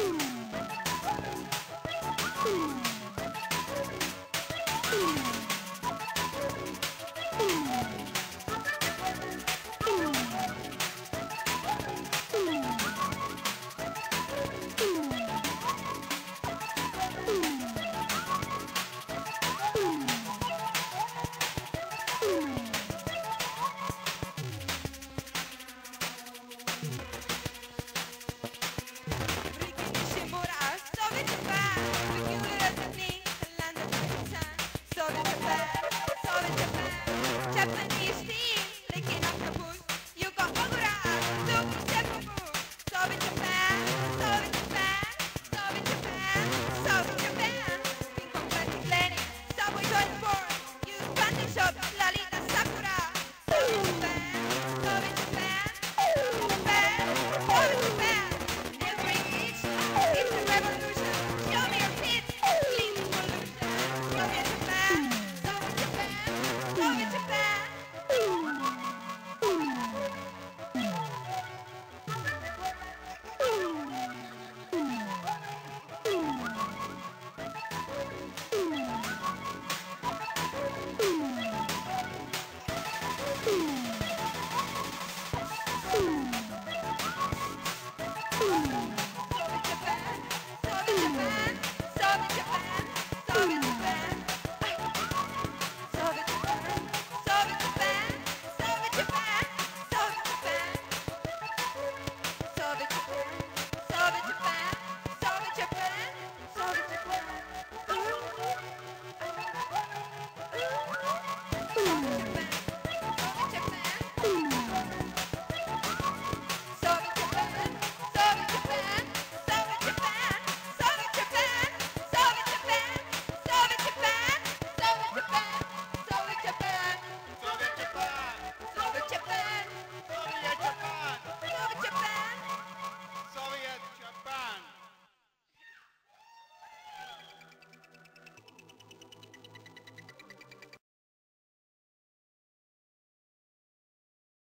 Ooh.